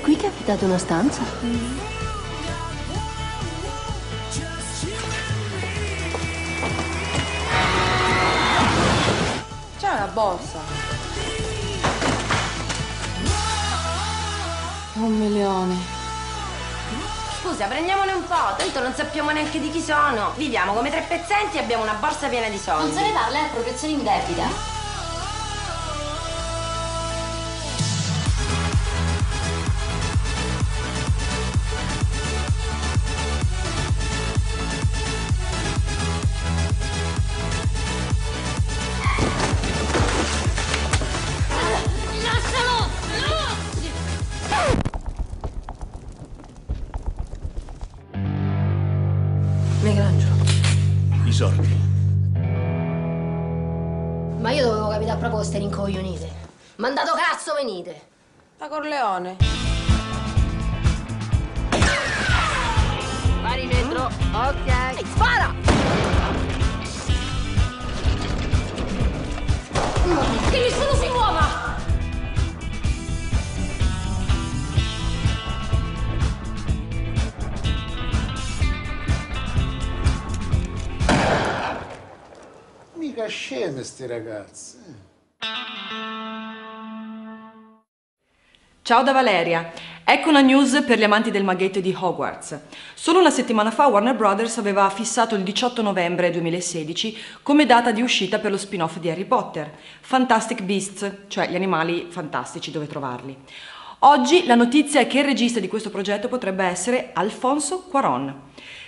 È qui che ha affittato una stanza? C'è una borsa. Un milione. Scusa, prendiamone un po', tanto non sappiamo neanche di chi sono. Viviamo come tre pezzenti e abbiamo una borsa piena di soldi. Non se ne parla, è appropriazione indebita. I sordi. Ma io dovevo capitare proprio che ste rincoglionite. Mandato cazzo venite! Da Corleone. Pari centro, ok. spara! Che nessuno si Mica sceme sti ragazzi. Ciao da Valeria. Ecco una news per gli amanti del maghetto di Hogwarts. Solo una settimana fa Warner Brothers aveva fissato il 18 novembre 2016 come data di uscita per lo spin-off di Harry Potter, Fantastic Beasts, cioè gli animali fantastici dove trovarli. Oggi la notizia è che il regista di questo progetto potrebbe essere Alfonso Cuarón.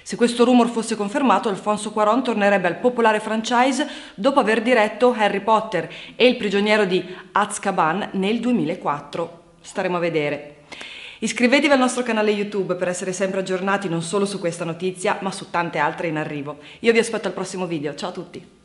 Se questo rumor fosse confermato, Alfonso Cuarón tornerebbe al popolare franchise dopo aver diretto Harry Potter e Il prigioniero di Azkaban nel 2004. Staremo a vedere. Iscrivetevi al nostro canale YouTube per essere sempre aggiornati non solo su questa notizia, ma su tante altre in arrivo. Io vi aspetto al prossimo video. Ciao a tutti!